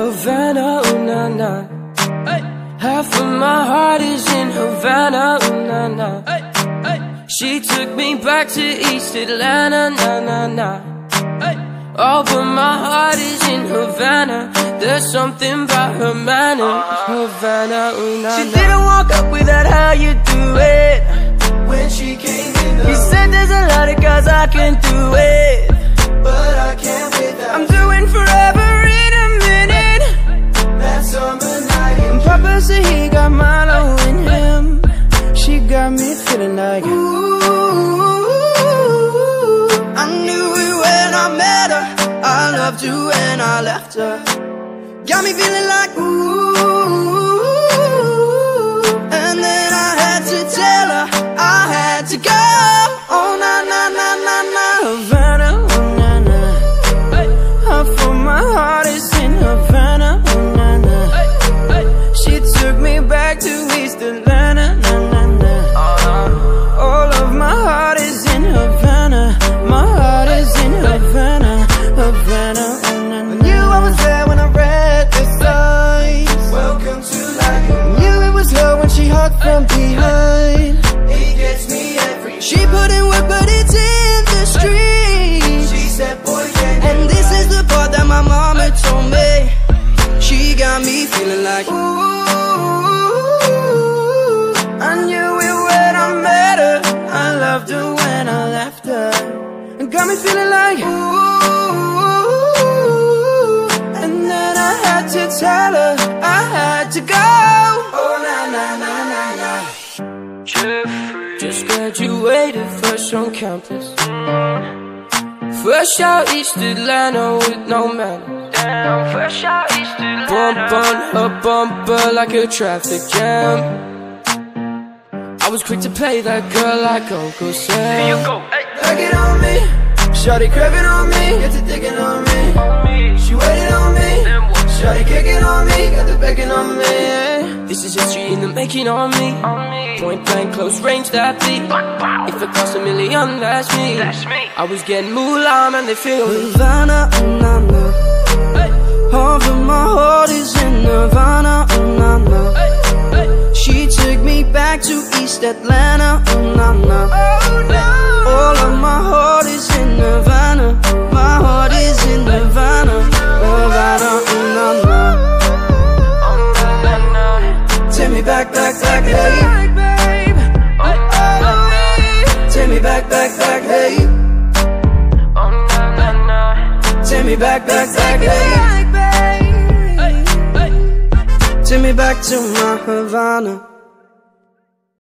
Havana, ooh na na. Half of my heart is in Havana, ooh na na. She took me back to East Atlanta, na na na. Oh, but my heart is in Havana. There's something about her manner, uh-huh. Havana, ooh na na. She didn't walk up with that how you do it When she came in He said there's a lot of guys I can do it Milo in him. She got me feeling like Ooh, I knew it when I met her. I loved you when I left her. Got me feeling like ooh And then I had to tell her I had to go she hugged from behind. He gets me every She put in work but it's in the street She said boy can you And this is the part that my mama told me. She got me feeling like Ooh got me feeling like Ooh And then I had to tell her I had to go Oh na na na na na Just graduated fresh on campus. Fresh out East Atlanta with no manners. Fresh out East Atlanta. Bump on her bumper like a traffic jam. I was quick to play that girl like Uncle Sam. Back it on me. Shawty craving on me. Get to digging on me. She waited on me. Shawty kicking on me. Got the backing on me. This is history in the making on me. Point blank, close range, that beat. If it costs a million, that's me. I was getting moolah, man, they feel me. Havana, oh na na Half of my heart is in Havana, oh na na She took me back to East Atlanta, oh na na All of my heart is in Havana. My heart is in Havana. Havana, na na Take me back, back, back, hey. Take me back, back, back, hey. Take me back, back, back, hey. Take me back to my Havana